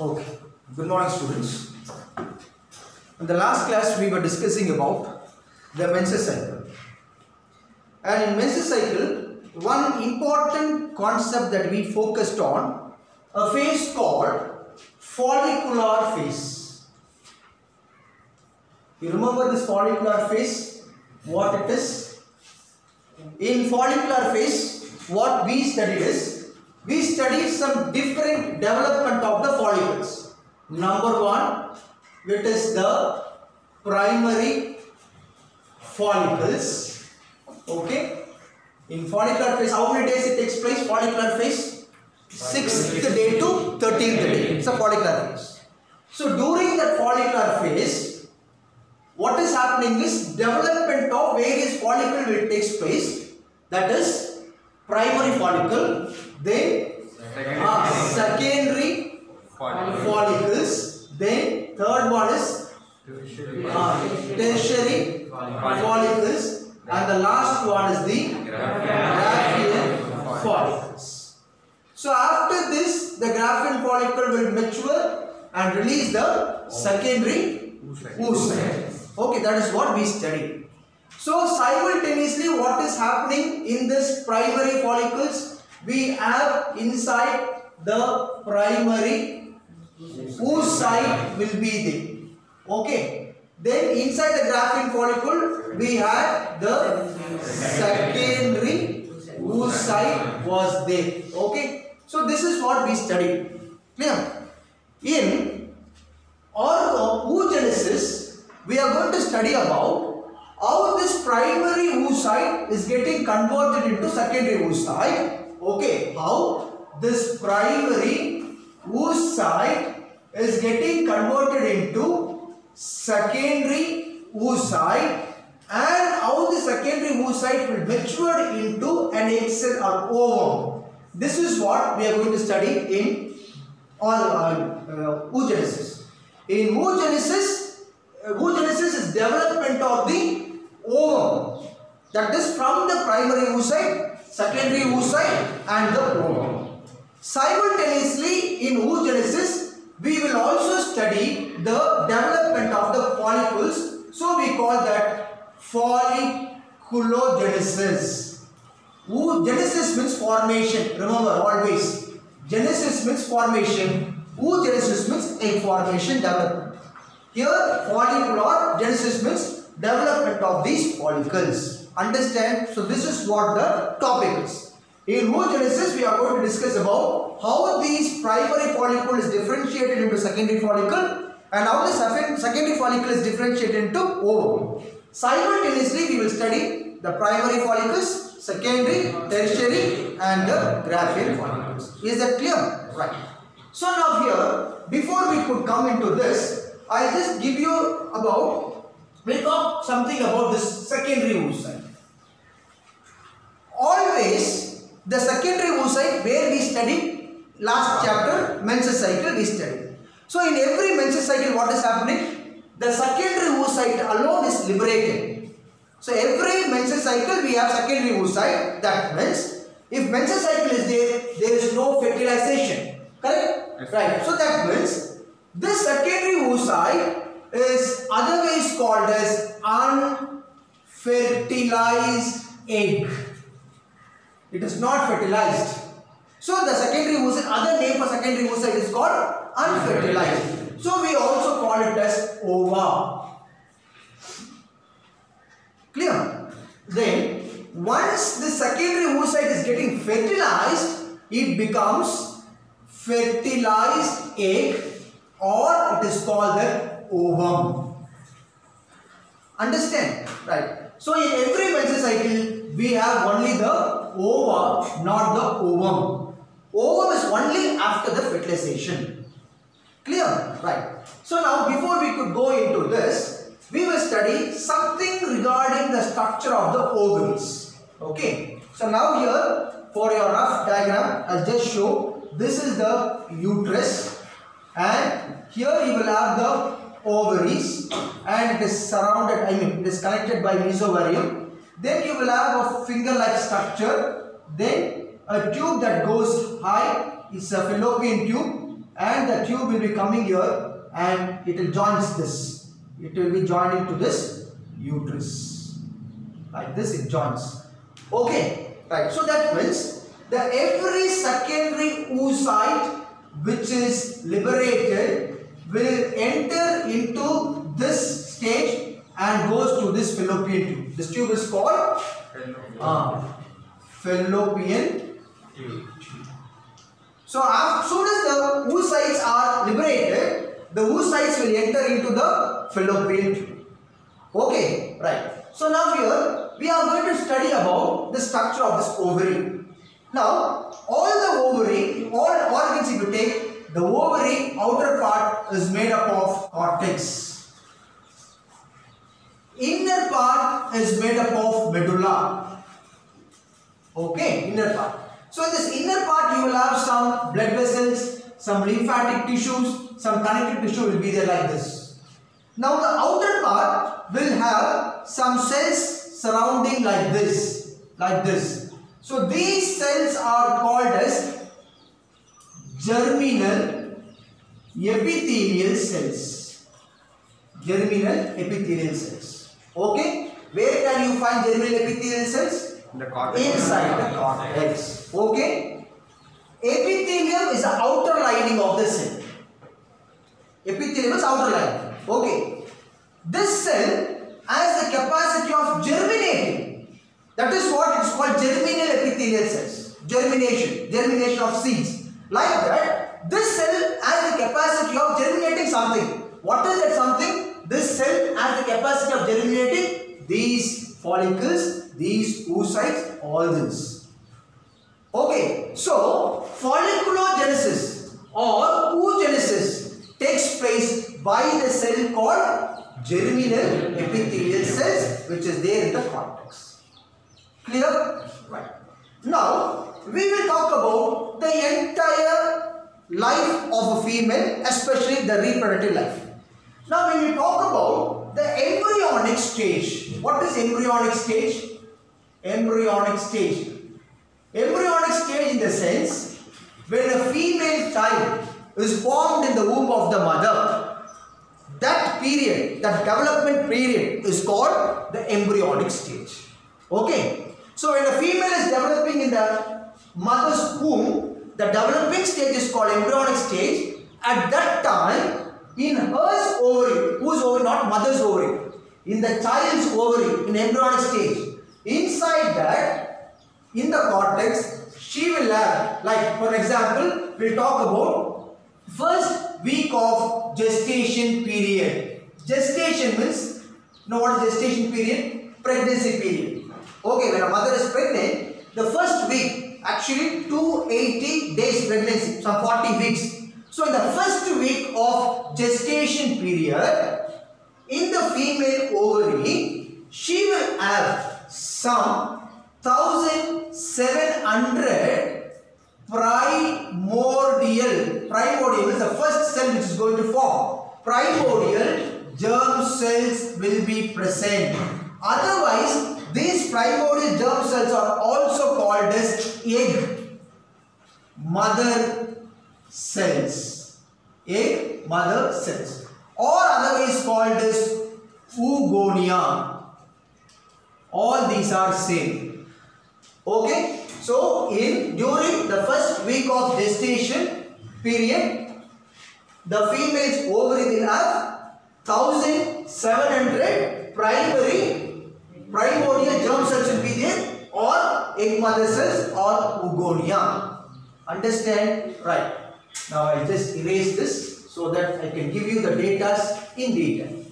Okay, good morning students. In the last class we were discussing about the menses cycle. And in menses cycle, one important concept that we focused on, a phase called follicular phase. You remember this follicular phase? What it is? In follicular phase, what we studied is, we studied some different development of the follicles. Number one, it is the primary follicles. Okay. In follicular phase, how many days it takes place? Follicular phase? Sixth day to 13th day. It's a follicular phase. So during that follicular phase, what is happening is development of various follicle will takes place. That is primary follicle, then secondary follicles, then third one is uh, tertiary follicles, and the last one is the Graafian follicles. So after this, the Graafian follicle will mature and release the secondary oocyte. Okay, that is what we study. So simultaneously, what is happening in this primary follicles? We have inside the primary oocyte will be there. Okay. Then inside the Graafian follicle, we have the secondary oocyte was there. Okay. So this is what we studied. Clear? In orgoogenesis, we are going to study about how this primary oocyte is getting converted into secondary oocyte. Okay. How this primary oocyte is getting converted into secondary oocyte and how the secondary oocyte will mature into an egg cell or ovum. This is what we are going to study in or uh, uh, oogenesis. In oogenesis, uh, oogenesis is development of the ovum. That is from the primary oocyte, secondary oocyte and the ovum. Simultaneously in oogenesis, we will also study the development of the follicles. So we call that folliculogenesis. Oogenesis means formation. Remember always. Genesis means formation. Oogenesis means egg formation development. Here follicular genesis means development of these follicles. Understand? So this is what the topic is. In oogenesis we are going to discuss about how these primary follicle is differentiated into secondary follicle and how the secondary follicle is differentiated into ovum. Simultaneously we will study the primary follicles, secondary, tertiary and the Graafian follicles. Is that clear? Right. So now here, before we could come into this, I'll just give you about, we'll talk something about this secondary oocyte. Always, the secondary oocyte where we studied last chapter, menses cycle we studied. So in every menses cycle what is happening? The secondary oocyte alone is liberated. So every menses cycle we have secondary oocyte. That means if menses cycle is there, there is no fertilization. Correct? Right. So that means this secondary oocyte is otherwise called as unfertilized egg. It is not fertilized. So the secondary oocyte, other name for secondary oocyte is called unfertilized. So we also call it as ova. Clear? Then once the secondary oocyte is getting fertilized, it becomes fertilized egg or it is called the ovum. Understand? Right. So in every menstrual cycle, we have only the ova, not the ovum. Ovum is only after the fertilization. Clear? Right. So now before we could go into this, we will study something regarding the structure of the ovaries. Okay. So now here, for your rough diagram, I'll just show this is the uterus and here you will have the ovaries and it is surrounded, I mean, it is connected by mesovarium. Then you will have a finger-like structure. Then a tube that goes high is a fallopian tube and the tube will be coming here and it will joins this. It will be joining to this uterus. Like this it joins. Okay, right. So that means the every secondary oocyte which is liberated will enter into this stage and goes to this fallopian tube. This tube is called uh, fallopian so as soon as the oocytes are liberated, the oocytes will enter into the fallopian tube. Okay, right. So now here we are going to study about the structure of this ovary. Now all the ovary, all organs if you take, the ovary outer part is made up of cortex. Inner part is made up of medulla. Okay, inner part. So in this inner part you will have some blood vessels, some lymphatic tissues, some connective tissue will be there like this. Now the outer part will have some cells surrounding like this, like this. So these cells are called as germinal epithelial cells. Germinal epithelial cells. Okay? Where can you find germinal epithelial cells? The cortex. inside the cortex. Okay? Epithelium is the outer lining of the cell. Epithelium is outer lining. Okay. This cell has the capacity of germinating. That is what it's called germinal epithelial cells. Germination. Germination of seeds. Like that, this cell has the capacity of germinating something. What is that something? This cell has the capacity of germinating these follicles, these oocytes, all this. Okay, so folliculogenesis or oogenesis takes place by the cell called germinal epithelial cells which is there in the cortex. Clear? Right. Now, we will talk about the entire life of a female, especially the reproductive life. Now, when we talk about the embryonic stage, what is embryonic stage? Embryonic stage. Embryonic stage in the sense when a female child is formed in the womb of the mother, that period, that development period is called the embryonic stage. Okay. So when a female is developing in the mother's womb, the developing stage is called embryonic stage. At that time, in her ovary, whose ovary, not mother's ovary, in the child's ovary, in embryonic stage, inside that, in the cortex, she will have, like for example, we'll talk about first week of gestation period. Gestation means, you know what is gestation period? Pregnancy period. Okay, when a mother is pregnant, the first week, actually 280 days pregnancy, some 40 weeks. So in the first week of gestation period, in the female ovary, she will have some 1700 primordial, primordial is the first cell which is going to form. Primordial germ cells will be present. Otherwise, these primordial germ cells are also called as egg mother cells. Egg mother cells. Or otherwise called as oogonia. All these are same. Okay. So in during the first week of gestation period, the female's ovary will have 1700 primary primordial germ cells will be there or egg mother cells or oogonia. Understand? Right. Now I'll just erase this so that I can give you the data in detail.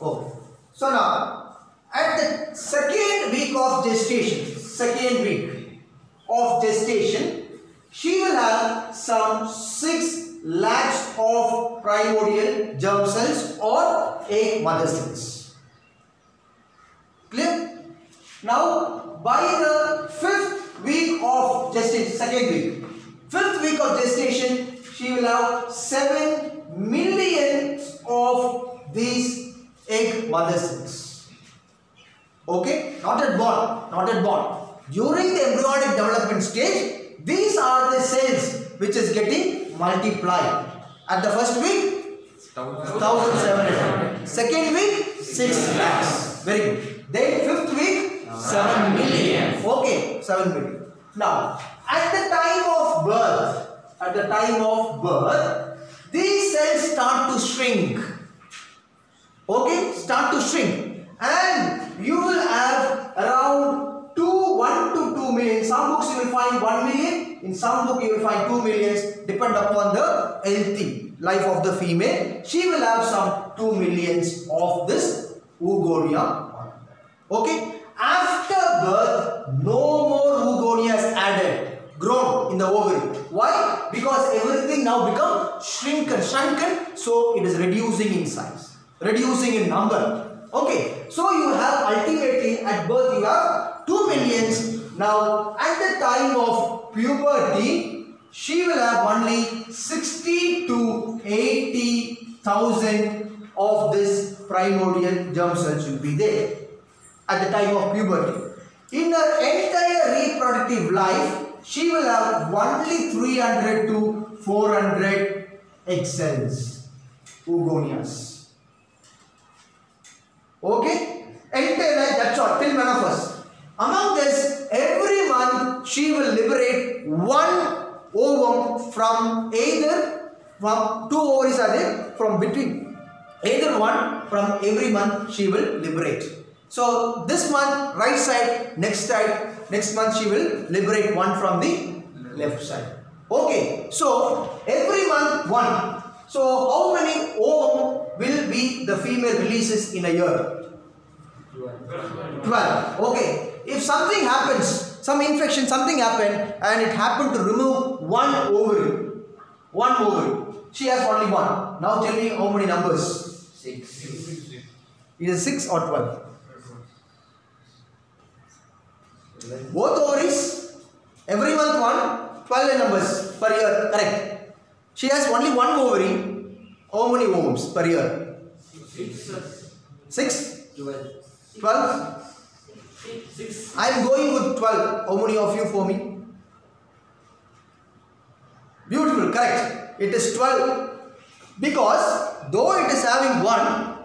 Okay. So now at the second week of gestation, second week of gestation, she will have some 6 lakhs of primordial germ cells or egg mother cells. Clear? Now, by the fifth week of gestation, second week, fifth week of gestation, she will have 7 million of these egg mother cells. Okay? Not at born, not at born. During the embryonic development stage, these are the cells which is getting multiplied. At the first week, 1700. Second week, 6 lakhs. Very good. Then fifth week, 7 million. Okay, 7 million. Now, at the time of birth, at the time of birth, these cells start to shrink. Okay, start to shrink. And you will have around 2, 1 to 2 million. Some books you will find 1 million. In some book you will find 2 millions. Depend upon the healthy life of the female. She will have some 2 millions of this oogonia. Okay. After birth, no more oogonia is added. Grown in the ovary. Why? Because everything now become shrunken, shrunken. So it is reducing in size. Reducing in number. Okay, so you have ultimately at birth you have 2 millions. Now at the time of puberty, she will have only 60 to 80,000 of this primordial germ cells will be there at the time of puberty. In her entire reproductive life, she will have only 300 to 400 egg cells, oogonias. Okay? Entire that's all, till menopause. Among this, every month she will liberate one ovum from either, from two ovaries are there, from between, either one from every month she will liberate. So this month, right side, next side, next month she will liberate one from the left side. Okay, so every month one. So how many ovum will be the female releases in a year? 12. Okay. If something happens, some infection, something happened and it happened to remove one ovary. One ovary. She has only one. Now tell me how many numbers? Six. It is 6 or 12? Both ovaries, every month one, 12 numbers per year, correct. She has only one ovary, how many ovums per year? Six. 6? Twelve. 12? Six. I am going with 12. How many of you for me? Beautiful, correct. It is 12. Because though it is having one,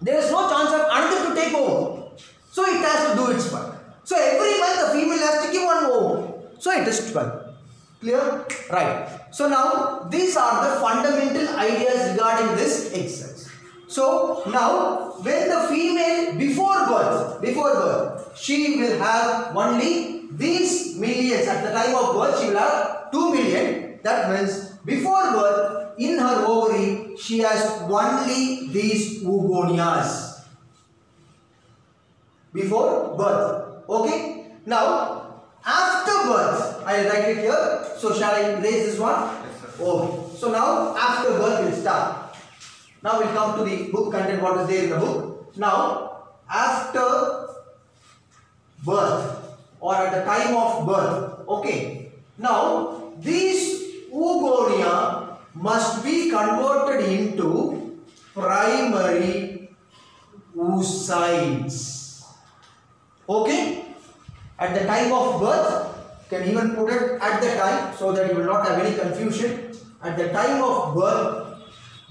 there is no chance of another to take over. So it has to do its part. So every month the female has to give one over. So it is 12. Clear? Right. So now these are the fundamental ideas regarding this exercise. So now when the female before birth, before birth, she will have only these millions at the time of birth she will have 2 million. That means before birth in her ovary she has only these oogonias before birth. Okay. Now after birth, I will write it here. So shall I erase this one? Yes, sir. Okay. So now after birth we'll start. Now we'll come to the book content what is there in the book. Now after birth or at the time of birth. Okay. Now these oogonia must be converted into primary oocytes. Okay? At the time of birth, can even put it at the time so that you will not have any confusion. At the time of birth,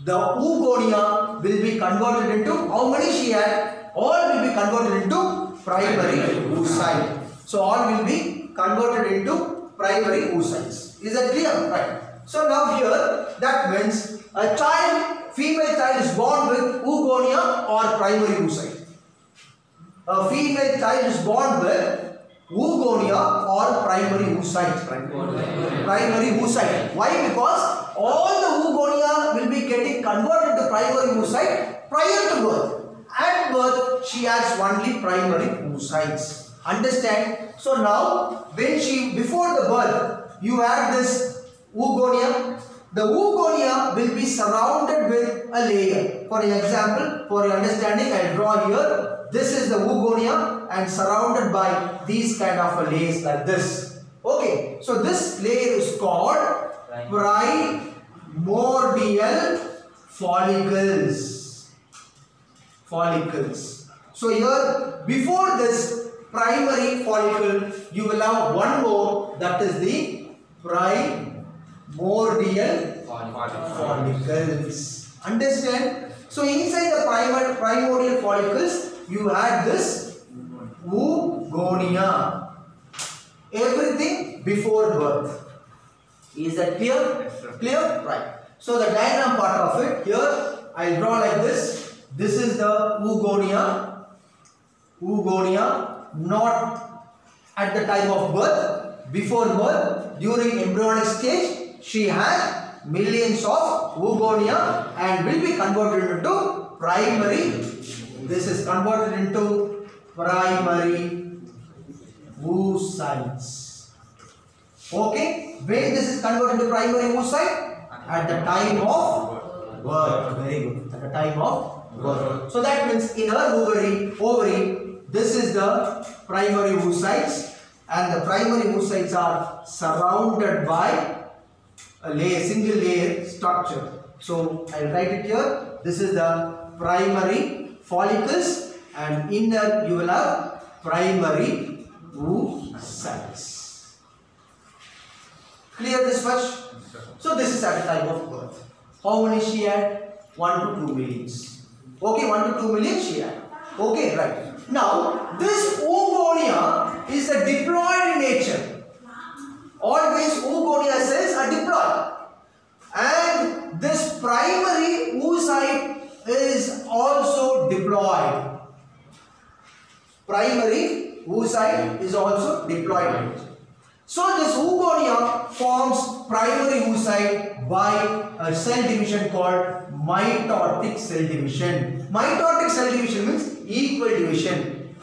the oogonia will be converted into how many she had? All will be converted into primary oocyte. So all will be converted into primary oocytes. Is that clear? Right. So now here that means a child, female child is born with oogonia or primary oocyte. A female child is born with oogonia or primary oocyte. Primary oocyte. Why? Because all the oogonia will be getting converted to primary oocyte prior to birth. At birth, she has only primary oocytes. Understand? So now, when she before the birth, you have this oogonia. The oogonia will be surrounded with a layer. For example, for your understanding, I draw here. This is the oogonia and surrounded by these kind of a layers like this. Okay, so this layer is called primordial follicles. Follicles. So here, before this primary follicle, you will have one more that is the primordial follicles. Understand? So inside the primordial follicles, you had this oogonia. Everything before birth. Is that clear? Yes. Clear? Right. So the diagram part of it here, I'll draw like this. This is the oogonia. Oogonia, not at the time of birth, before birth, during embryonic stage, she had millions of oogonia and will be converted into primary. This is converted into primary oocytes. Okay, when this is converted to primary oocyte? At the time of birth. Very good. At the time of birth. So that means in her ovary, ovary, this is the primary oocytes, and the primary oocytes are surrounded by a layer, single layer structure. So I'll write it here. This is the primary follicles, and inner you will have primary oocytes. Clear this much? So this is at the time of birth. How many she had? 1 to 2 millions. Okay, 1 to 2 million she had. Okay, right. Now, this oogonia is a diploid in nature. Always oogonia cells are diploid. And this primary oocyte is also diploid. Primary oocyte is also diploid. So this oogonia forms primary oocyte by a cell division called mitotic cell division. Mitotic cell division means equal division.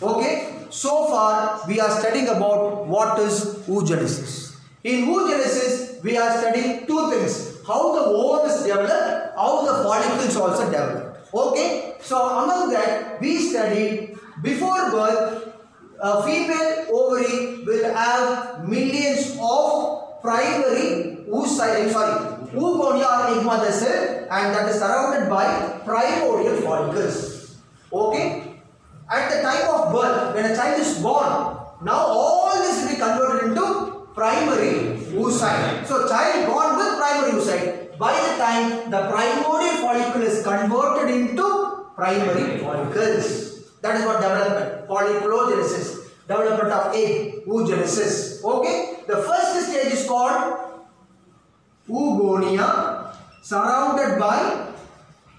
Okay, so far we are studying about what is oogenesis. In oogenesis, we are studying two things: how the ovum is developed, how the follicles also develop. Okay, so among that we studied before birth, a female ovary will have millions of primary oocyte, I'm sorry, oogonia or igma cell, and that is surrounded by primordial follicles. Okay. At the time of birth, when a child is born, now all this will be converted into primary oocyte. So, child born with primary oocyte. By the time the primordial follicle is converted into primary follicles. That is what development, folliculogenesis, development of egg, oogenesis. Okay. The first stage is called oogonia, surrounded by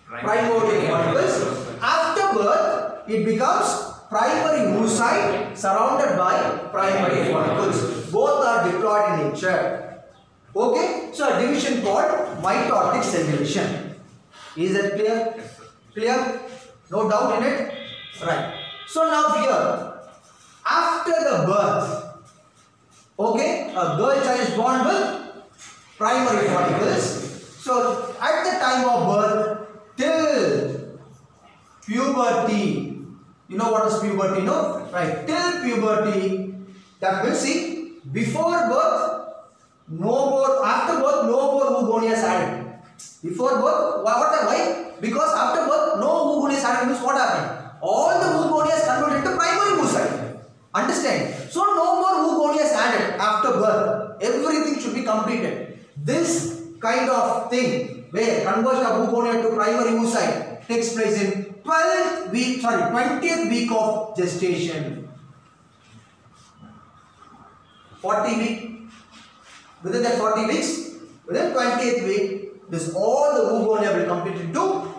primordial follicles. After birth, it becomes primary oocyte surrounded by primary follicles. Both are diploid in nature. Okay, so a division called mitotic cell division. Is that clear? Clear? No doubt in it? Right. So now here, after the birth, okay, a girl child is born with primary follicles. So at the time of birth, till puberty, you know what is puberty, no? Right. Till puberty, that means see, before birth, no more, after birth, no more oogonia is added. Before birth, what, are why? Because after birth, no oogonia is means what happened? All the oogonia is converted to primary oocyte. Understand? So no more oogonia is added after birth. Everything should be completed. This kind of thing where conversion of oogonia to primary oocyte takes place in 12th week, sorry, 20th week of gestation. 40 week. Within that 40 weeks, within 20th week, this all the oogonia will complete into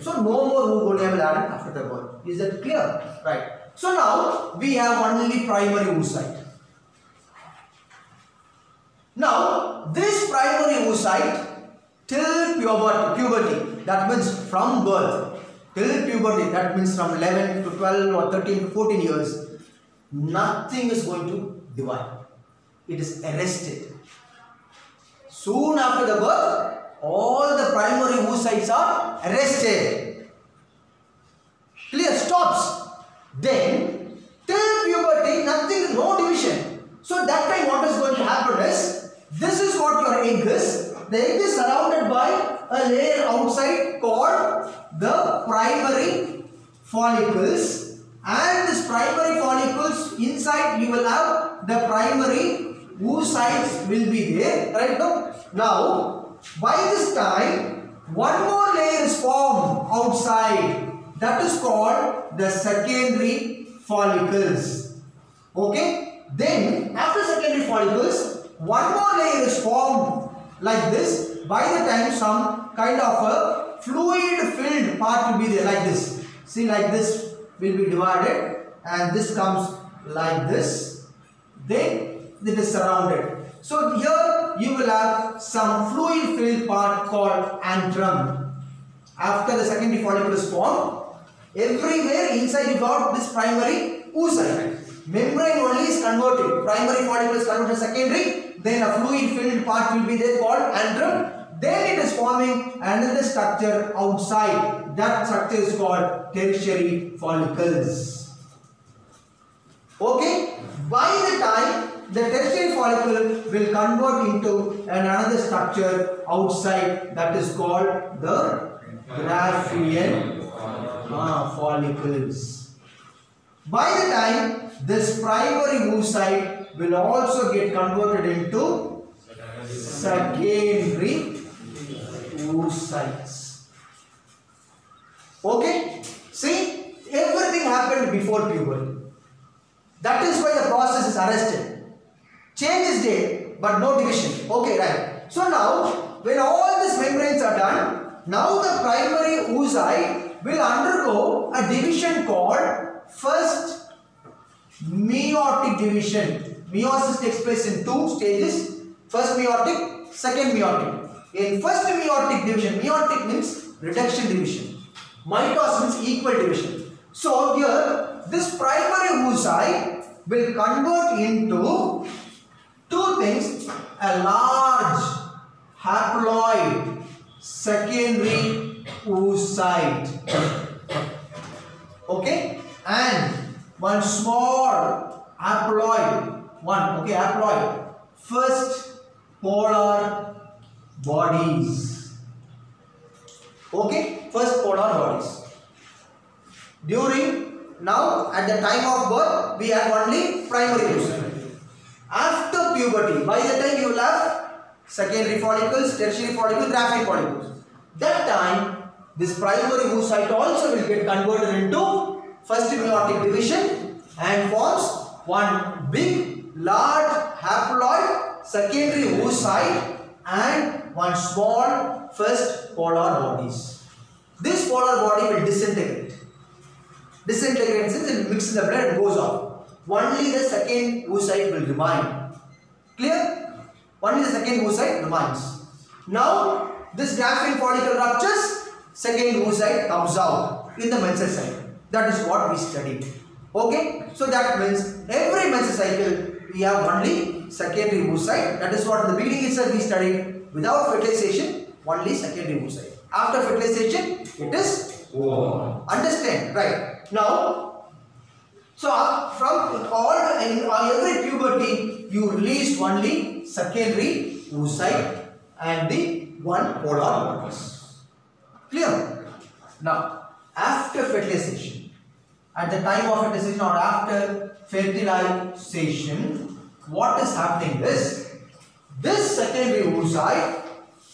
So no more oogonia will add after the birth. Is that clear? Right. So now we have only primary oocyte. Now this primary oocyte till puberty, puberty that means from birth till puberty that means from 11 to 12 or 13 to 14 years nothing is going to divide. It is arrested. Soon after the birth all the primary oocytes are arrested. Clear stops. Then till puberty nothing no division. So that time what is going to happen is this is what your egg is. The egg is surrounded by a layer outside called the primary follicles and this primary follicles inside you will have the primary oocytes will be there, right? now? Now, by this time, one more layer is formed outside. That is called the secondary follicles. Okay? Then, after secondary follicles, one more layer is formed like this. By the time, some kind of a fluid filled part will be there, like this. See, like this will be divided, and this comes like this. Then, it is surrounded. So, here you will have some fluid filled part called antrum. After the secondary follicle is formed, everywhere inside you got this primary oocyte. Membrane only is converted. Primary follicle is converted to secondary. Then a fluid filled part will be there called antrum. Then it is forming another structure outside. That structure is called tertiary follicles. Okay? By the time the tertiary follicle will convert into another structure outside that is called the Graafian ah, follicles. By the time this primary oocyte will also get converted into secondary oocytes. Okay? See, everything happened before puberty. That is why the process is arrested. Change is there, but no division. Okay, right. So now, when all these membranes are done, now the primary oocyte will undergo a division called first meiotic division. Meiosis takes place in two stages. First meiotic, second meiotic. In first meiotic division, meiotic means reduction division. Mitosis means equal division. So here, this primary oocyte will convert into two things, a large haploid secondary oocyte. Okay? And one small haploid, one, okay, haploid, first polar bodies. Okay? First polar bodies. During, now at the time of birth, we have only primary oocyte. After puberty, by the time you will have secondary follicles, tertiary follicles, Graafian follicles. That time, this primary oocyte also will get converted into first meiotic division and forms one big, large haploid secondary oocyte and one small first polar bodies. This polar body will disintegrate. Disintegrate means it mixes in the blood and goes off. Only the second oocyte will remain. Clear? Only the second oocyte remains. Now, this Graafian follicle ruptures, second oocyte comes out in the menstrual cycle. That is what we studied. Okay? So that means every menstrual cycle we have only secondary oocyte. That is what in the beginning itself we studied. Without fertilization, only secondary oocyte. After fertilization, it is understand right now. So uh, from all in uh, every puberty, you released only secondary oocyte and the one polar bodies. Clear? Now, after fertilization, at the time of fertilization or after fertilization, what is happening is this secondary oocyte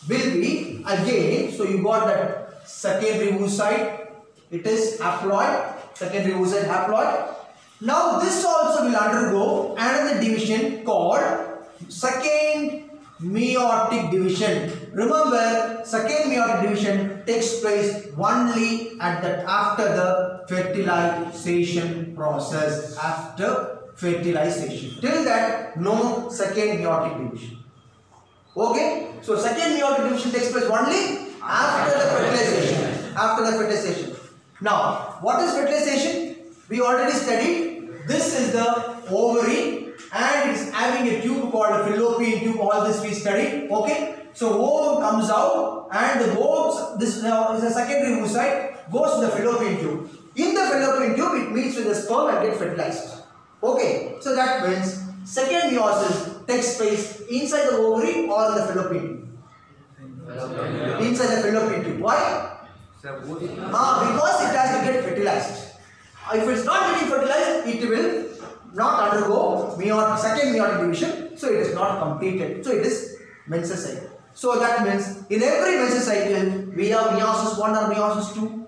will be again, so you got that secondary oocyte, it is haploid, secondary oocyte haploid. Now this also will undergo another division called second meiotic division. Remember, second meiotic division takes place only at the after the fertilization process. After fertilization. Till that, no second meiotic division. Okay? So second meiotic division takes place only after the fertilization. After the fertilization. Now, what is fertilization? We already studied. This is the ovary and it's having a tube called a fallopian tube. All this we studied. Okay? So ovum comes out and the ovum, this now is a secondary oocyte, goes to the fallopian tube. In the fallopian tube, it meets with the sperm and get fertilized. Okay? So that means second meiosis takes place inside the ovary or in the fallopian tube. Inside the fallopian tube. Why? Ah, because it has to get fertilized. If it's not getting fertilized, it will not undergo meiotic, second meiotic division so it is not completed. So it is menses cycle. So that means in every menses cycle we have meiosis 1 or meiosis 2?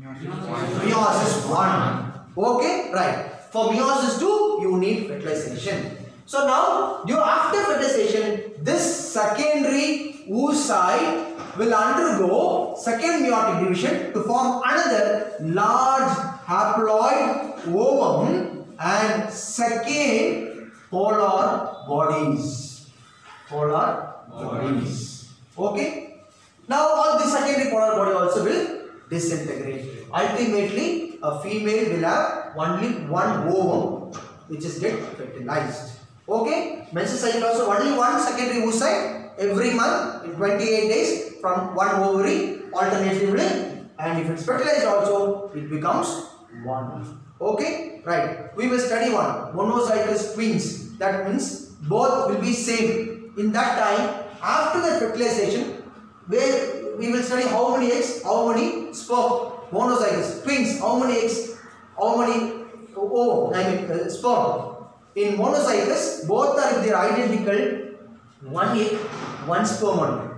Meiosis 1. Okay, right. For meiosis 2 you need fertilization. So now after fertilization this secondary oocyte will undergo second meiotic division to form another large haploid ovum and second polar bodies. Polar bodies. Okay. Now all the secondary polar body also will disintegrate. Ultimately, a female will have only one ovum which is get fertilized. Okay. Menstrual cycle also only one secondary oocyte every month in 28 days from one ovary alternatively and if it's fertilized also it becomes one. Okay. Right. We will study one monozygous twins. That means both will be same. In that time after the fertilization where we will study how many eggs, how many sperm, monozygous, twins, how many eggs, how many oh, I mean uh, sperm. In monozygous, both are they are identical, one egg, one sperm only.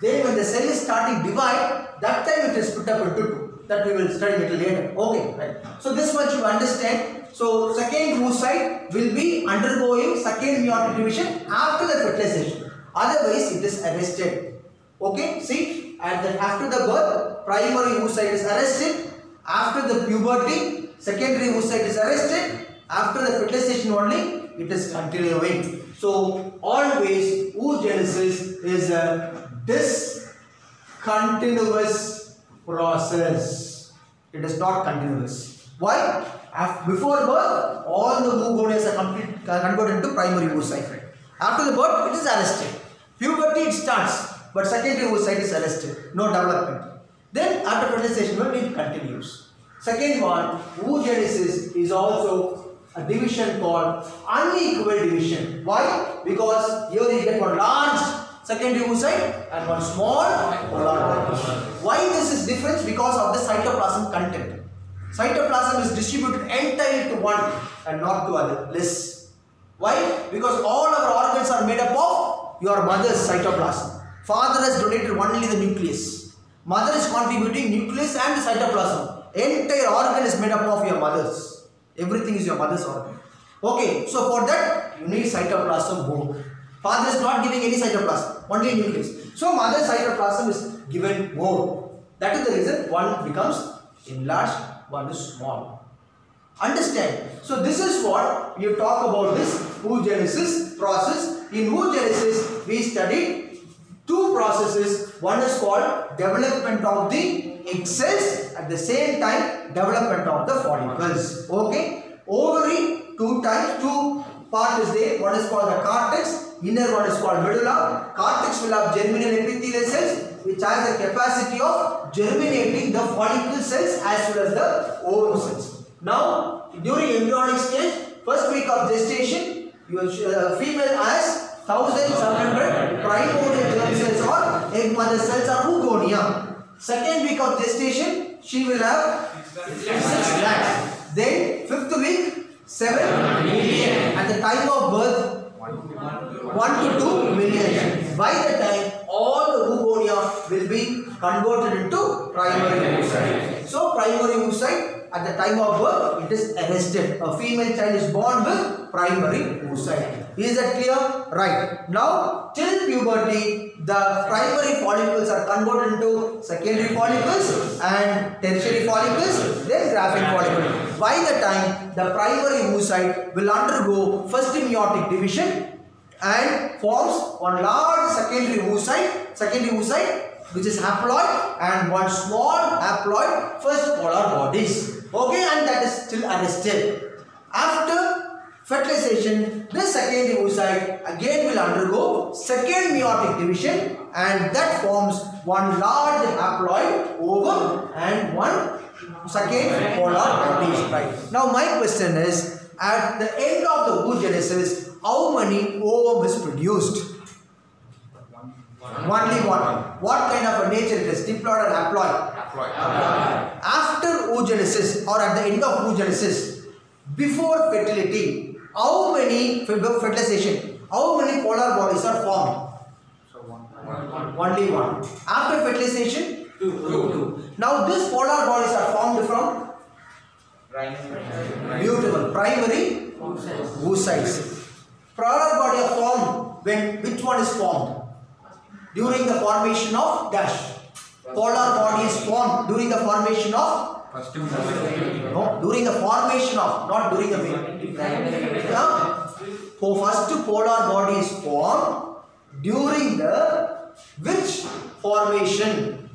Then when the cell is starting divide, that time it is split up into two. That we will study little later. Okay, right. So this much you understand. So second oocyte will be undergoing second meiotic division after the fertilization. Otherwise it is arrested. Okay, see at the after the birth primary oocyte is arrested. After the puberty secondary oocyte is arrested. After the fertilization only it is continuing. So always oogenesis is a discontinuous process. It is not continuous. Why? Af- Before birth, all the oogonias are complete, converted into primary oocyte. After the birth, it is arrested. Puberty it starts, but secondary oocyte is arrested. No development. Then after fertilization, it continues. Second one, oogenesis is also a division called unequal division. Why? Because here you get one large secondary oocyte and one small polar. Why this is different? Because of the cytoplasm content. Cytoplasm is distributed entirely to one and not to other less. Why? Because all our organs are made up of your mother's cytoplasm. Father has donated only the nucleus. Mother is contributing nucleus and cytoplasm. Entire organ is made up of your mother's. Everything is your mother's organ. Okay, so for that you need cytoplasm more. Father is not giving any cytoplasm, only nucleus. So mother's cytoplasm is given more. That is the reason one becomes enlarged, one is small. Understand? So this is what you talk about this oogenesis process. In oogenesis, we studied two processes. One is called development of the egg cells. At the same time, development of the follicles. Okay. Ovary two times two part is there. One is called the cortex. Inner one is called medulla. Cortex will have germinal epithelial cells which has the capacity of germinating the follicle cells as well as the ovum cells. Now, during embryonic stage, first week of gestation, your uh, female has 1700 primordial germ cells or egg mother cells or oogonia. Second week of gestation, she will have 6 lakhs. Then, fifth week, 7 million. At the time of birth, 1 to 2 million. By the time, all the oogonia will be converted into primary oocyte. So, primary oocyte at the time of birth, it is arrested. A female child is born with primary oocyte. Is that clear? Right. Now, till puberty, the primary follicles are converted into secondary follicles and tertiary follicles, then Graafian follicle. By the time, the primary oocyte will undergo first meiotic division and forms one large secondary oocyte, secondary oocyte which is haploid and one small haploid first polar bodies. Okay, and that is still arrested. After fertilization, this secondary oocyte again will undergo second meiotic division and that forms one large haploid ovum and one second polar bodies. Right. Now my question is, at the end of the oogenesis, how many ovum is produced? Only one. What kind of a nature it is? Diploid or haploid? After oogenesis or at the end of oogenesis, before fertility, how many fertilization? how many polar bodies are formed? So one. Only one. After fertilization, Two. Two. now these polar bodies are formed from beautiful primary oocytes. Polar body are formed when which one is formed? During the formation of dash. Polar body is formed during the formation of no during the formation of not during the yeah. So first polar body is formed during the which formation?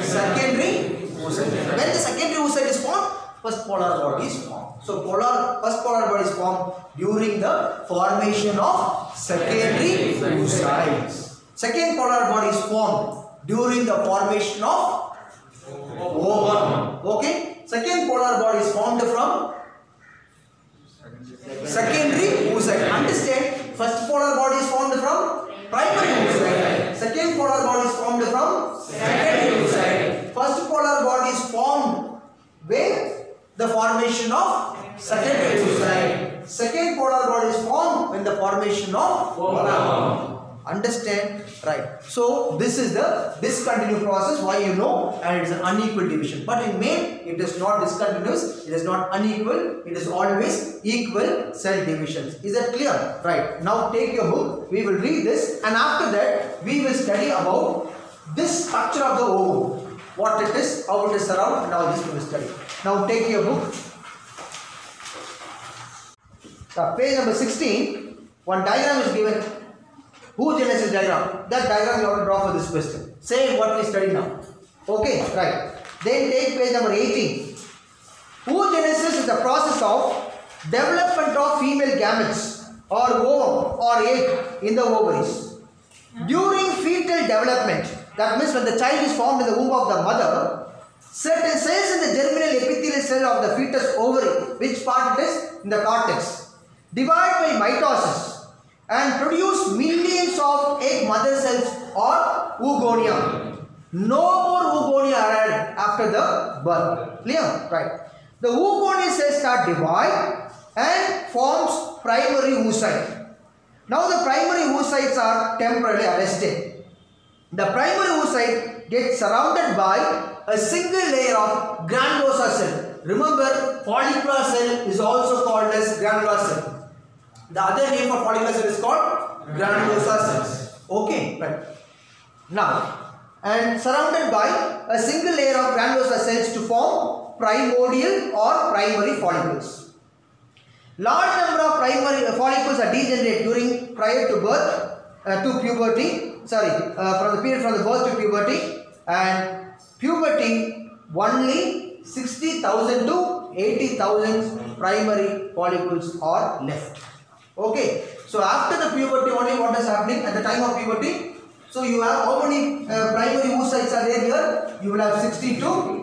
Secondary. When the secondary oocyte is formed, first polar body is formed. So polar first polar body is formed during the formation of secondary oocytes. Second polar body is formed during the formation of ovum. Okay. Second polar body is formed from secondary oocyte. Understand? First polar body is formed from primary oocyte. Second polar body is formed from secondary oocyte. First polar body is formed when the formation of secondary oocyte. Second polar body is formed when the formation of ovum. Understand? Right. So this is the discontinuous process. Why you know? And it is an unequal division. But in male, it is not discontinuous. It is not unequal. It is always equal cell divisions. Is that clear? Right. Now take your book. We will read this, and after that we will study about this structure of the ovum. What it is, how it is surrounded, and all this we will study. Now take your book. Uh, page number 16, one diagram is given. Oogenesis diagram? That diagram you have to draw for this question. Same what we study now. Okay, right. Then take page number 18. Oogenesis is the process of development of female gametes or ovum or egg in the ovaries. During fetal development, that means when the child is formed in the womb of the mother, certain cells in the germinal epithelial cell of the fetus ovary, which part it is? In the cortex, divide by mitosis and produce millions of egg mother cells or oogonia. No more oogonia are added after the birth. Clear? Right. The oogonia cells start divide and forms primary oocyte. Now the primary oocytes are temporarily arrested. The primary oocyte gets surrounded by a single layer of granulosa cell. Remember, follicular cell is also called as granular cell. The other name for follicular cell is called granulosa cells. Okay, right. Now, and surrounded by a single layer of granulosa cells to form primordial or primary follicles. Large number of primary follicles are degenerate during prior to birth uh, to puberty. Sorry, uh, from the period from the birth to puberty and puberty only 60,000 to 80,000 primary follicles are left. Okay, so after the puberty only what is happening at the time of puberty? So you have how many uh, primary oocytes are there here? You will have 60 to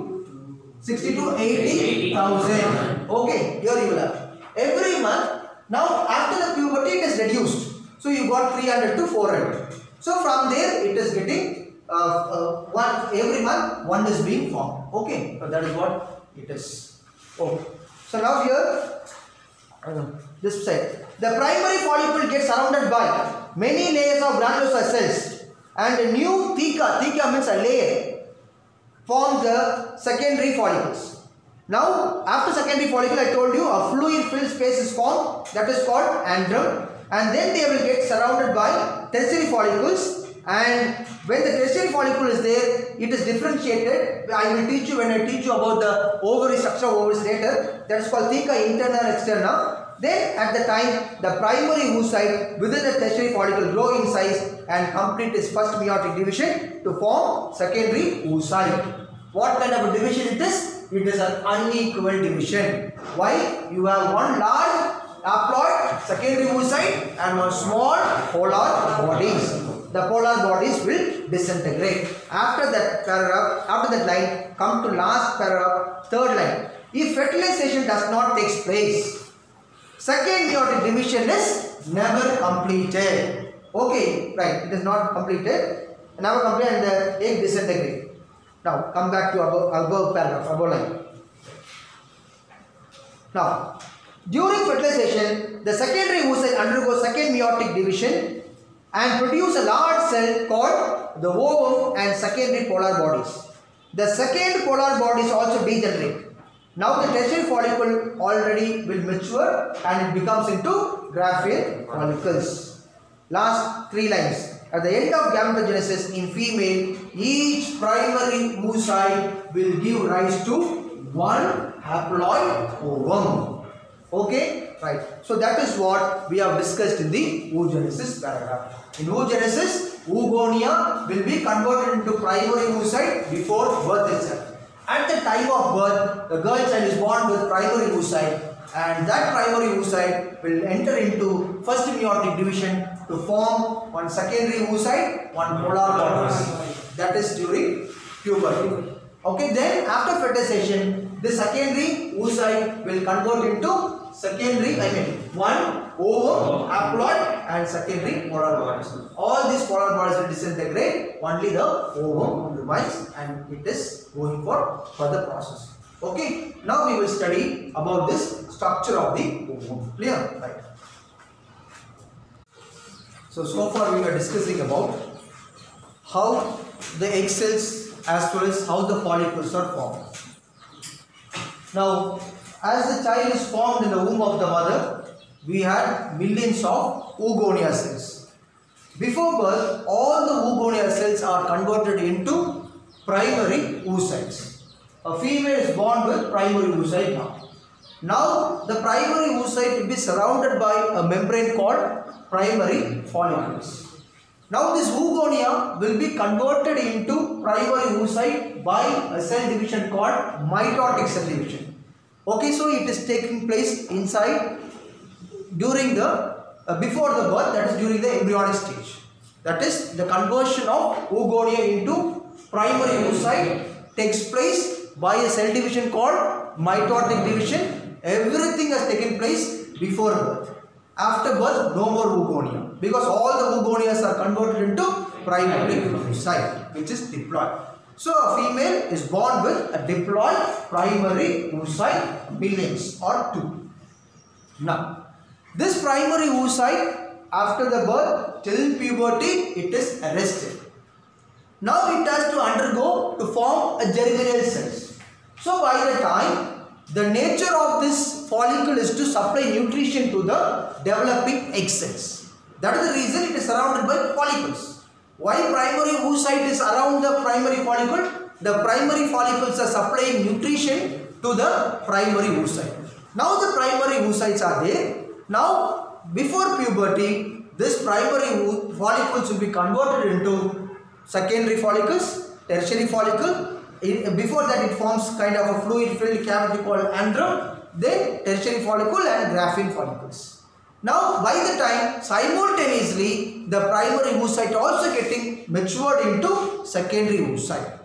60 to 80,000. Okay, here you will have. Every month, now after the puberty it is reduced. So you got 300 to 400. So from there it is getting uh, one every month one is being formed. Okay, so that is what it is. Okay. So now here this side. The primary follicle gets surrounded by many layers of granulosa cells and a new theca, theca means a layer, form the secondary follicles. Now, after secondary follicle, I told you a fluid filled space is formed that is called antrum and then they will get surrounded by tertiary follicles and when the tertiary follicle is there, it is differentiated. I will teach you when I teach you about the ovary structure of ovaries later. That is called theca interna externa. Then at the time, the primary oocyte within the tertiary follicle grow in size and complete its first meiotic division to form secondary oocyte. What kind of a division it is? It is an unequal division. Why? You have one large haploid secondary oocyte and one small polar bodies. The polar bodies will disintegrate. After that paragraph, after that line, come to last paragraph, third line. If fertilization does not take place, second meiotic division is never completed. Okay, right, it is not completed. Never completed and the egg disintegrate. Now come back to above, above paragraph, above line. Now, During fertilization, the secondary oocyte undergoes second meiotic division and produce a large cell called the ovum and secondary polar bodies. The second polar bodies also degenerate. Now the tertiary follicle already will mature and it becomes into Graafian follicles. Last three lines. At the end of gametogenesis in female, each primary oocyte will give rise to one haploid ovum. Okay, right. So that is what we have discussed in the oogenesis paragraph. In oogenesis, oogonia will be converted into primary oocyte before birth itself. At the time of birth, the girl child is born with primary oocyte and that primary oocyte will enter into first meiotic division to form one secondary oocyte, one polar bodies. That is during puberty. Okay, then after fertilization, the secondary oocyte will convert into secondary, I mean, one ovum, haploid and secondary polar bodies. All these polar bodies will disintegrate, only the ovum remains and it is going for further process. Okay, now we will study about this structure of the ovum. Clear? Right. So, so far we were discussing about how the egg cells as well as how the follicles are formed. Now, as the child is formed in the womb of the mother, we had millions of oogonia cells. Before birth, all the oogonia cells are converted into primary oocytes. A female is born with primary oocyte now. Now, the primary oocyte will be surrounded by a membrane called primary follicles. Now, this oogonia will be converted into primary oocyte by a cell division called mitotic cell division. Okay, so it is taking place inside during the uh, before the birth, that is during the embryonic stage. That is the conversion of oogonia into primary oocyte takes place by a cell division called mitotic division. Everything has taken place before birth. After birth, no more oogonia because all the oogonias are converted into primary oocyte, which is diploid. So a female is born with a diploid primary oocyte millions or two. Now, this primary oocyte after the birth till puberty it is arrested. Now it has to undergo to form a germinal cells. So by the time the nature of this follicle is to supply nutrition to the developing egg cells. That is the reason it is surrounded by follicles. Why primary oocyte is around the primary follicle? The primary follicles are supplying nutrition to the primary oocyte. Now the primary oocytes are there. Now before puberty, this primary follicles will be converted into secondary follicles, tertiary follicle. Before that it forms kind of a fluid filled cavity called andron. Then tertiary follicle and Graafian follicles. Now, by the time simultaneously the primary oocyte also getting matured into secondary oocyte.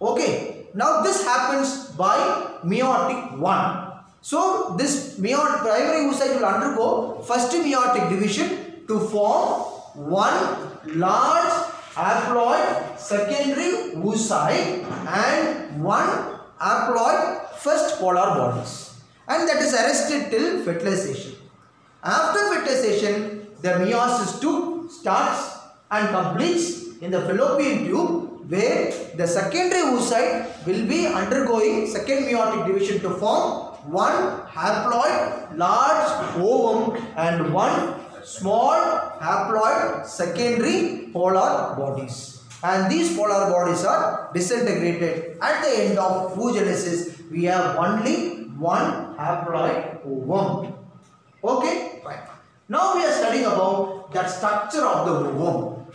Okay. Now this happens by meiotic 1. So this meiotic primary oocyte will undergo first meiotic division to form one large haploid secondary oocyte and one haploid first polar bodies and that is arrested till fertilization. After fertilization, the meiosis 2 starts and completes in the fallopian tube where the secondary oocyte will be undergoing second meiotic division to form one haploid large ovum and one small haploid secondary polar bodies. And these polar bodies are disintegrated. At the end of oogenesis, we have only one haploid ovum. Okay? Right. Now we are studying about that structure of the ovum.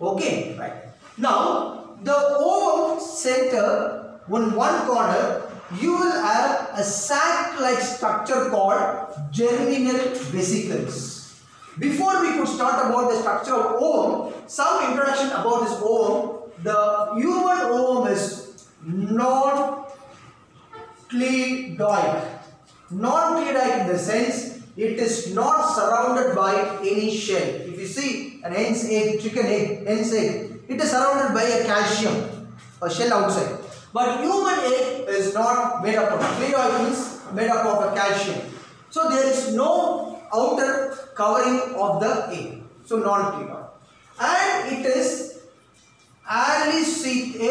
Okay? Right. Now, the ovum center, on one corner, you will have a sac-like structure called germinal vesicles. Before we could start about the structure of ovum, some introduction about this ovum. The human ovum is non-cleidoid. Non-cleidoid in the sense it is not surrounded by any shell. If you see an hen's egg, chicken egg, hen's egg, it is surrounded by a calcium, a shell outside. But human egg is not made up of cleidoid means made up of a calcium. So there is no outer covering of the egg. So non-clear. And it is alecithal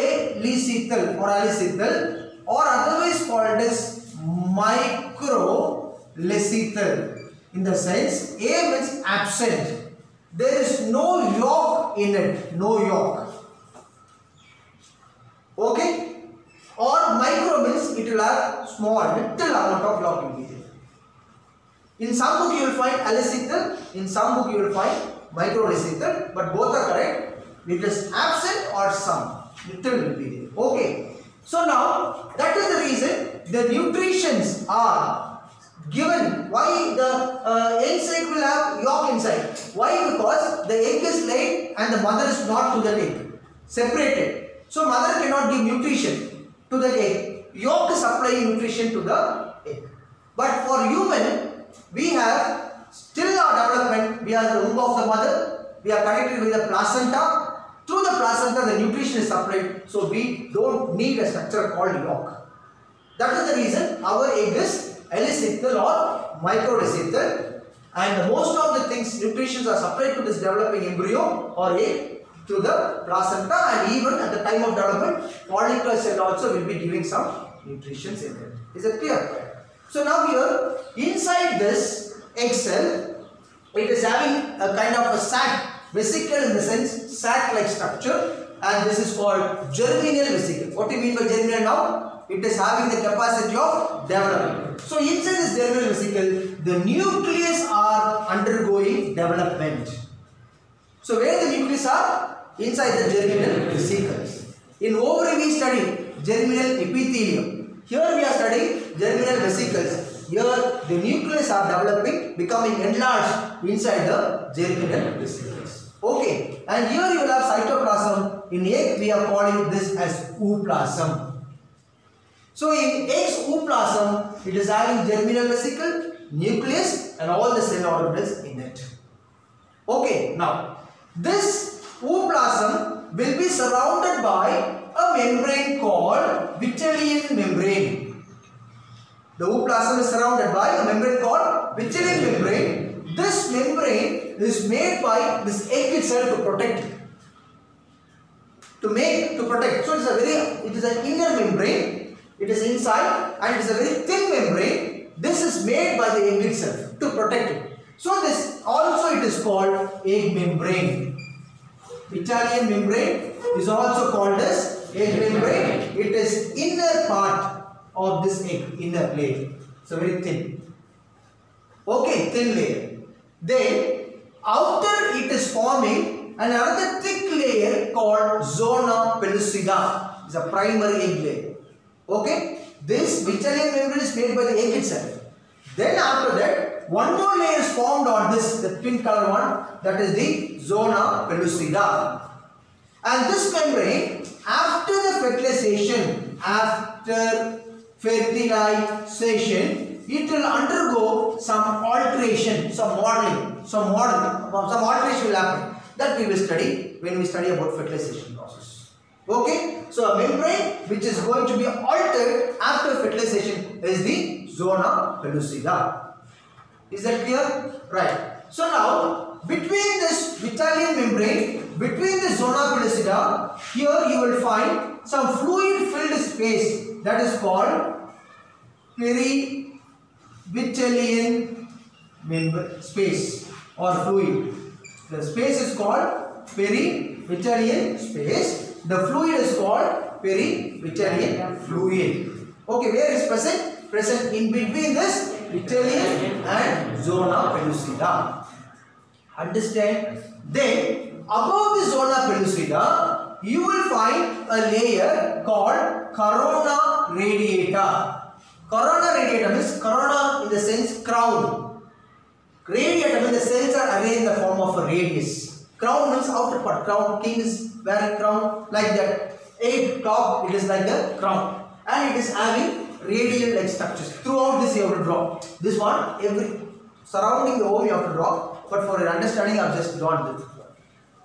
or alecithal or otherwise called as microlecithal. In the sense, A means absent. There is no yolk in it. No yolk. Okay? Or micro means it will have small, little amount of yolk be there. In some book you will find alecithal, in some book you will find microlecithal, but both are correct. It is absent or some, little will be there. Okay. So now that is the reason the nutritions are given. Why the uh, egg will have yolk inside? Why? Because the egg is laid and the mother is not to the egg, separated. So mother cannot give nutrition to the egg. Yolk supplying nutrition to the egg. But for human, we have still our development. We are the womb of the mother. We are connected with the placenta. Through the placenta, the nutrition is supplied. So we don't need a structure called yolk. That is the reason our egg is alecithal or microlecithal. And most of the things, nutrition are supplied to this developing embryo or egg through the placenta and even at the time of development, follicular cell also will be giving some nutritions in it. Is it clear? So now here, inside this egg cell, it is having a kind of a sac, vesicle in the sense, sac-like structure and this is called germinal vesicle. What do you mean by germinal now? It is having the capacity of development. So inside this germinal vesicle, the nucleus are undergoing development. So where the nucleus are? Inside the germinal vesicles. In ovary we study germinal epithelium. Here we are studying germinal vesicles. Here the nucleus are developing, becoming enlarged inside the germinal vesicles. Okay. And here you will have cytoplasm. In egg we are calling this as ooplasm. So in egg's ooplasm, it is having germinal vesicle, nucleus and all the cell organelles in it. Okay, now this ooplasm will be surrounded by a membrane called Vitelline membrane. The ooplasm is surrounded by a membrane called Vitelline membrane. This membrane is made by this egg itself to protect it. To make, to protect. So it is a very, it is an inner membrane. It is inside and it is a very thin membrane. This is made by the egg itself to protect it. So this also it is called egg membrane. Vitelline membrane is also called as egg membrane. It is inner part of this egg, inner layer. So very thin. Okay, thin layer. Then outer it is forming another thick layer called zona pellucida. It's a primary egg layer. Okay, this Vitelline membrane is made by the egg itself. Then after that, one more layer is formed on this, the pink color one, that is the zona pellucida. And this membrane, after the fertilization, after fertilization, it will undergo some alteration, some modeling, some model, some alteration will happen. That we will study when we study about fertilization process. Okay, so a membrane which is going to be altered after fertilization is the zona pellucida. Is that clear? Right. So now, between this Vitelline membrane, between the zona pellucida, here you will find some fluid filled space that is called perivitelline membrane space or fluid. The space is called perivitelline space. The fluid is called perivitelline fluid. Okay, where is present? Present in between this Vitelline and zona pellucida. Understand? Then above the zona pellucida, you will find a layer called corona radiata. Corona radiata means corona in the sense crown. Radiata means the cells are arranged in the form of a radius. Crown means outer part. Crown, king is wearing crown like that. Eight top, it is like a crown. And it is having radial like structures. Throughout this you have to draw. This one, every surrounding the home you have to draw. But for your understanding, I have just drawn this.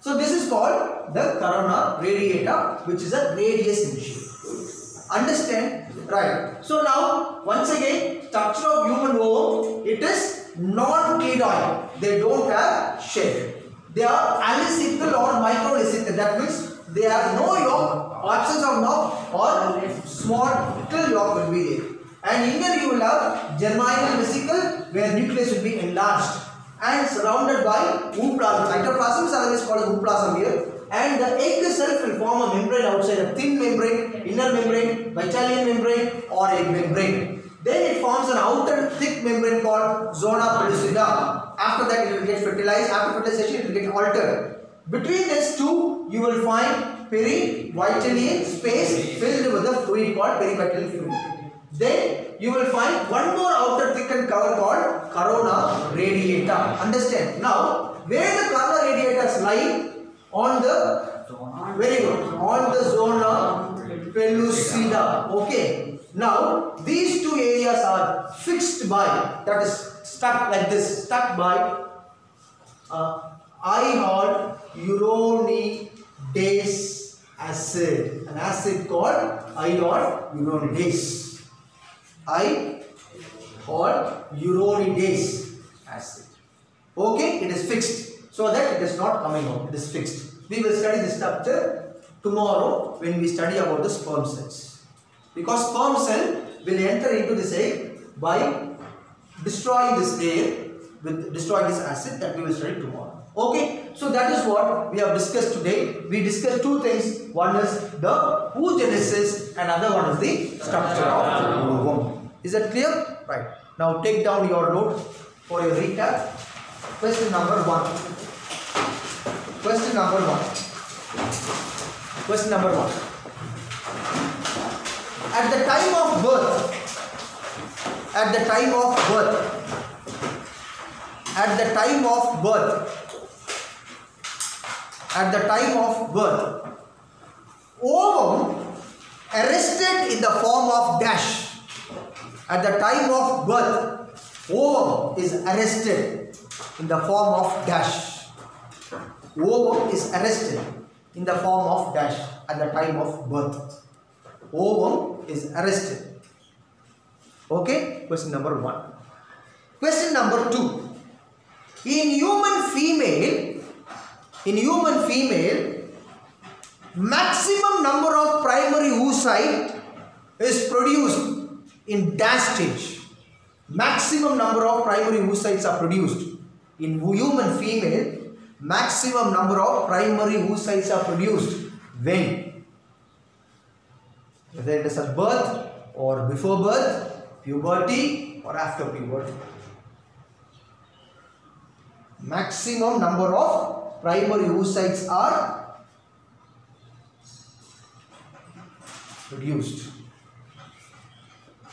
So this is called the corona radiata, which is a radius in shape. Understand Right. So now, once again, structure of human ovum, it is non-cladoid. They don't have shell. They are alicical or microlicical. That means they have no yolk, absence of yolk or little yolk will be there. And in here you will have germinal vesicle where nucleus will be enlarged and surrounded by ooplasm. Cytoplasm is otherwise called as ooplasm here. And the egg itself will form a membrane outside, a thin membrane, inner membrane, Vitelline membrane or egg membrane. Then it forms an outer thick membrane called zona pellucida. After that it will get fertilized. After fertilization it will get altered. Between these two you will find perivitelline space filled with a fluid called perivitelline fluid. Then you will find one more outer thickened cover called corona radiata. Understand? Now, where the corona radiatas lie on the very good on the zona pellucida. Okay. Now these two areas are fixed by that is stuck like this stuck by uh, ion uronidase acid an acid called ion uronidase I or uronidase acid. Okay, it is fixed so that it is not coming out. It is fixed. We will study this structure tomorrow when we study about the sperm cells. Because sperm cell will enter into this egg by destroying this air with destroying this acid that we will study tomorrow. Okay, so that is what we have discussed today. We discussed two things. One is the oogenesis and other one is the structure of ovum. Is that clear? Right. Now take down your note for your recap. Question number one. Question number one. Question number one. At the time of birth, at the time of birth, at the time of birth, at the time of birth, ovum arrested in the form of dash. At the time of birth, ovum is arrested in the form of dash. Ovum is arrested in the form of dash at the time of birth. Ovum is arrested. Okay, question number one. Question number two. In human female, in human female, maximum number of primary oocyte is produced in dash stage. Maximum number of primary oocytes are produced in human female. Maximum number of primary oocytes are produced when whether it is at birth or before birth, puberty or after puberty. Maximum number of primary oocytes are produced.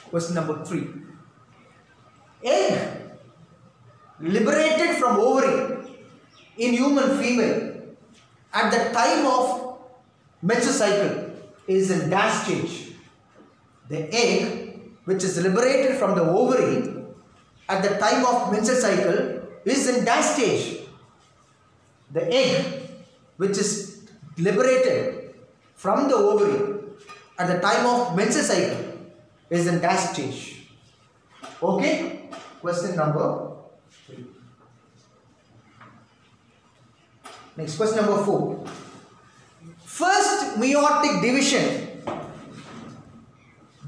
Question number three. Egg liberated from ovary in human female at the time of menstrual cycle is in dash stage. The egg which is liberated from the ovary at the time of menstrual cycle is in dash stage. The egg which is liberated from the ovary at the time of menstrual cycle is in dash stage. Okay? Question number three. Next question number four. First meiotic division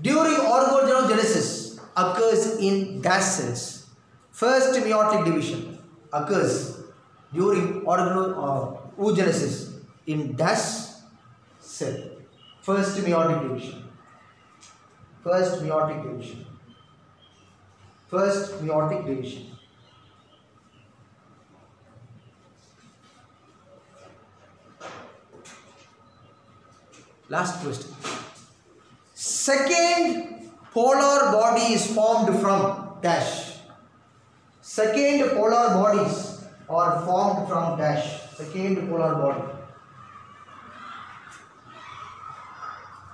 during organogenesis occurs in dash cells. First meiotic division occurs during organogenesis uh, in dash cell. First meiotic division. First meiotic division. First meiotic division. Last question. Second polar body is formed from dash. Second polar bodies are formed from dash. Second polar body.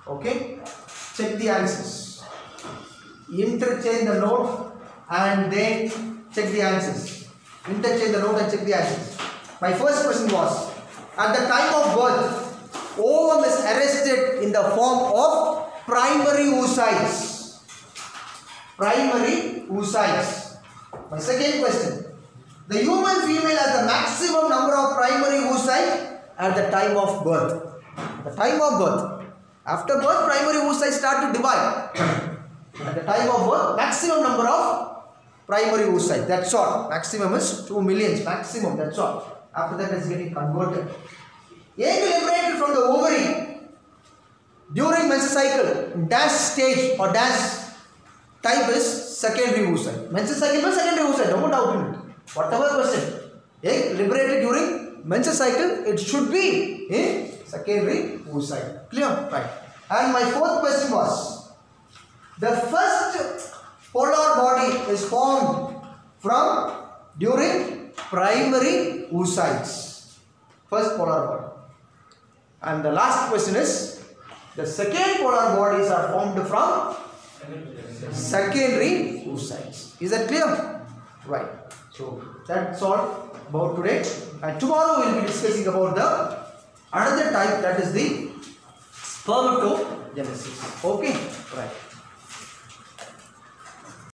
Okay? Check the answers. Interchange the note and then check the answers. Interchange the note and check the answers. My first question was at the time of birth, ovum is arrested in the form of primary oocytes. Primary oocytes. My second question. The human female has the maximum number of primary oocytes at the time of birth. The time of birth. After birth, primary oocytes start to divide. At the time of birth, maximum number of primary oocytes. That's all. Maximum is 2 millions. Maximum. That's all. After that, it's getting converted. Egg liberated from the ovary during menstrual cycle, dash stage or dash type is secondary oocyte. Menstrual cycle is secondary oocyte. Don't doubt in it. Whatever question. Egg liberated during menstrual cycle, it should be in secondary oocyte. Clear? Right. And my fourth question was the first polar body is formed from during primary oocytes. First polar body. And the last question is the second polar bodies are formed from secondary oocytes. Is that clear? Right. So that's all about today. And tomorrow we'll be discussing about the another type that is the spermatogenesis. Okay. Right.